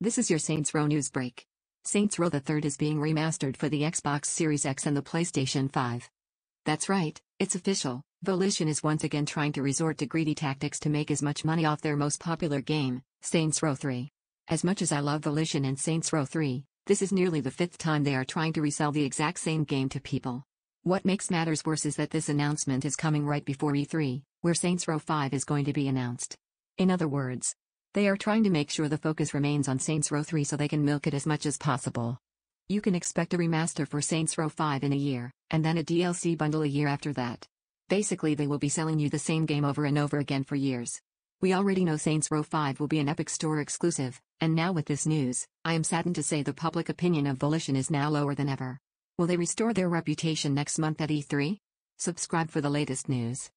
This is your Saints Row news break. Saints Row the Third is being remastered for the Xbox Series X and the PlayStation 5. That's right, it's official. Volition is once again trying to resort to greedy tactics to make as much money off their most popular game, Saints Row 3. As much as I love Volition and Saints Row 3, this is nearly the fifth time they are trying to resell the exact same game to people. What makes matters worse is that this announcement is coming right before E3, where Saints Row 5 is going to be announced. In other words, they are trying to make sure the focus remains on Saints Row 3 so they can milk it as much as possible. You can expect a remaster for Saints Row 5 in a year, and then a DLC bundle a year after that. Basically they will be selling you the same game over and over again for years. We already know Saints Row 5 will be an Epic Store exclusive, and now with this news, I am saddened to say the public opinion of Volition is now lower than ever. Will they restore their reputation next month at E3? Subscribe for the latest news.